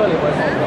这里回收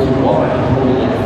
enough the